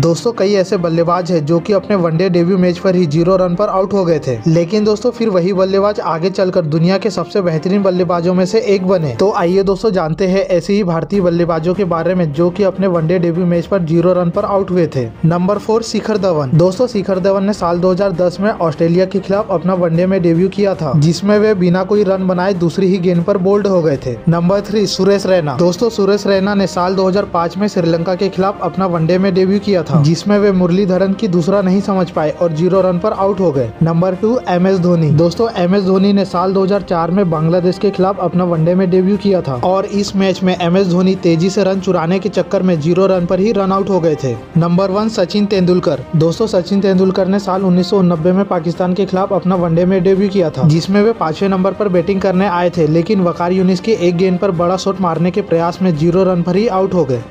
दोस्तों, कई ऐसे बल्लेबाज हैं जो कि अपने वनडे डेब्यू मैच पर ही ज़ीरो रन पर आउट हो गए थे। लेकिन दोस्तों, फिर वही बल्लेबाज आगे चलकर दुनिया के सबसे बेहतरीन बल्लेबाजों में से एक बने। तो आइए दोस्तों, जानते हैं ऐसे ही भारतीय बल्लेबाजों के बारे में जो कि अपने वनडे डेब्यू मैच पर ज़ीरो रन पर आउट हुए थे। Number four, Shikhar Dhawan. दोस्तों, शिखर धवन ने साल दो हज़ार दस में ऑस्ट्रेलिया के खिलाफ अपना वनडे में डेब्यू किया था, जिसमें वे बिना कोई रन बनाए दूसरी ही गेंद पर बोल्ड हो गए थे। Number three, Suresh Raina. दोस्तों, सुरेश रैना ने साल 2005 में श्रीलंका के खिलाफ अपना वनडे में डेब्यू किया था। जिसमें वे मुरलीधरन की दूसरा नहीं समझ पाए और ज़ीरो रन पर आउट हो गए। Number two, M S Dhoni. दोस्तों, एम एस धोनी ने साल 2004 में बांग्लादेश के खिलाफ अपना वनडे में डेब्यू किया था और इस मैच में एम एस धोनी तेज़ी से रन चुराने के चक्कर में ज़ीरो रन पर ही रन आउट हो गए थे। Number one, Sachin Tendulkar. दोस्तों, सचिन तेंदुलकर ने साल उन्नीस में पाकिस्तान के खिलाफ अपना वनडे में डेब्यू किया था, जिसमें वे पाँचवें नंबर पर बैटिंग करने आए थे, लेकिन वकार यूनिस के एक गेंद पर बड़ा शॉट मारने के प्रयास में ज़ीरो रन पर ही आउट हो गए।